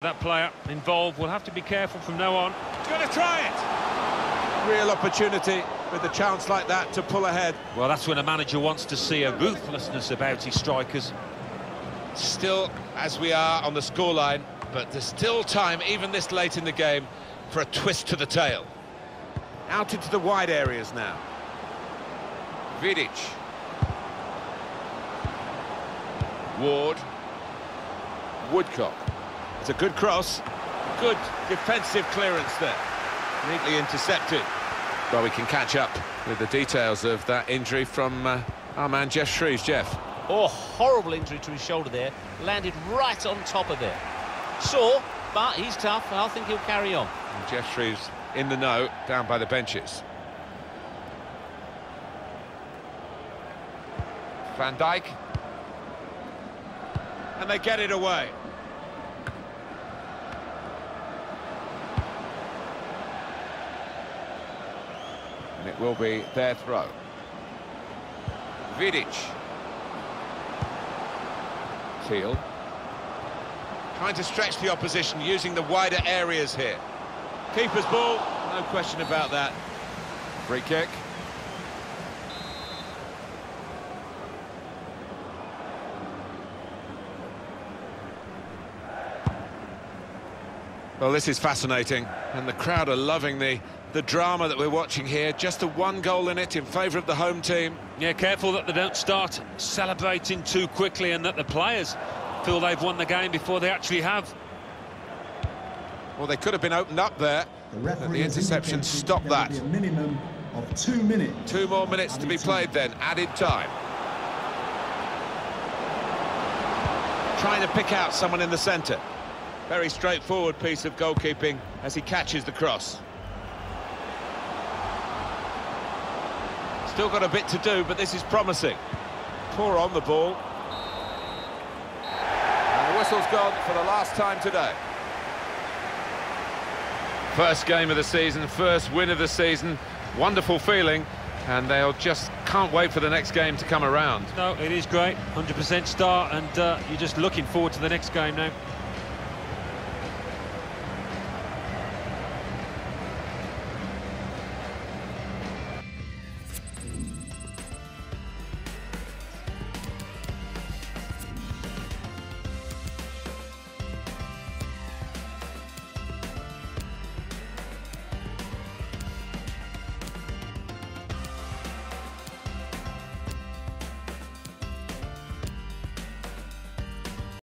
That player involved will have to be careful from now on. Going to try it. Real opportunity with a chance like that to pull ahead. Well, that's when a manager wants to see a ruthlessness about his strikers. Still, as we are on the scoreline, but there's still time, even this late in the game, for a twist to the tail. Out into the wide areas now. Vidic. Ward. Woodcock. It's a good cross. Good defensive clearance there. Neatly intercepted. Well, we can catch up with the details of that injury from uh, our man Geoff Shreeves. Geoff. Oh, horrible injury to his shoulder there. Landed right on top of there. Sore, but he's tough. I think he'll carry on. And Geoff Shreeves in the know, down by the benches. Van Dijk. And they get it away. It will be their throw. Vidic. Teal. Trying to stretch the opposition, using the wider areas here. Keeper's ball, no question about that. Free kick. Well, this is fascinating, and the crowd are loving the, the drama that we're watching here. Just a one goal in it in favour of the home team. Yeah, careful that they don't start celebrating too quickly and that the players feel they've won the game before they actually have. Well, they could have been opened up there, The, but the interception stopped that. A minimum of two minutes. Two more minutes to be played then, added time. Trying to pick out someone in the centre. Very straightforward piece of goalkeeping as he catches the cross. Still got a bit to do, but this is promising. Poor on the ball. And the whistle's gone for the last time today. First game of the season, first win of the season. Wonderful feeling, and they'll just can't wait for the next game to come around. No, it is great. 100% start, and uh, you're just looking forward to the next game now.